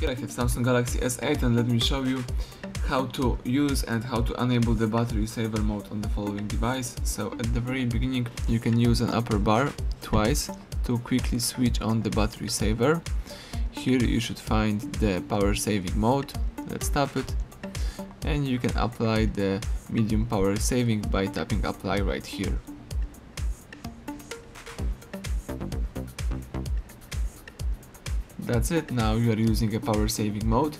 Here I have Samsung Galaxy S8 and let me show you how to use and how to enable the battery saver mode on the following device. So at the very beginning you can use an upper bar twice to quickly switch on the battery saver. Here you should find the power saving mode. Let's tap it and you can apply the medium power saving by tapping apply right here. That's it, now you are using a power saving mode.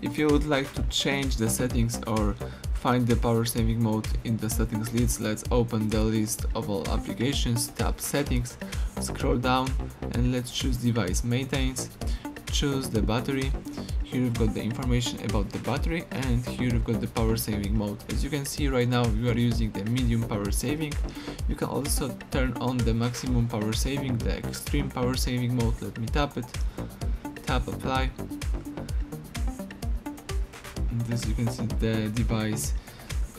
If you would like to change the settings or find the power saving mode in the settings list, let's open the list of all applications, tap settings, scroll down and let's choose device maintenance, choose the battery, here you've got the information about the battery and here you've got the power saving mode. As you can see right now you are using the medium power saving. You can also turn on the maximum power saving, the extreme power saving mode. Let me tap it, tap apply. And as you can see the device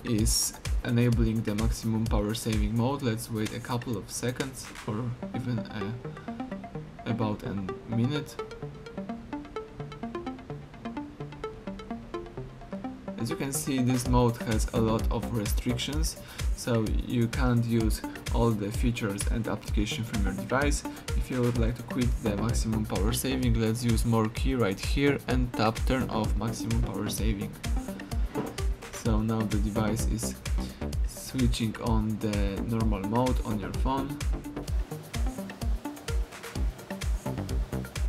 is enabling the maximum power saving mode. Let's wait a couple of seconds or even a, about a minute. As you can see this mode has a lot of restrictions so you can't use all the features and application from your device. If you would like to quit the maximum power saving let's use more key right here and tap turn off maximum power saving. So now the device is switching on the normal mode on your phone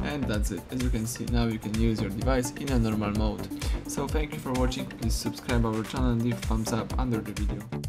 and that's it as you can see now you can use your device in a normal mode so thank you for watching. Please subscribe our channel and leave thumbs up under the video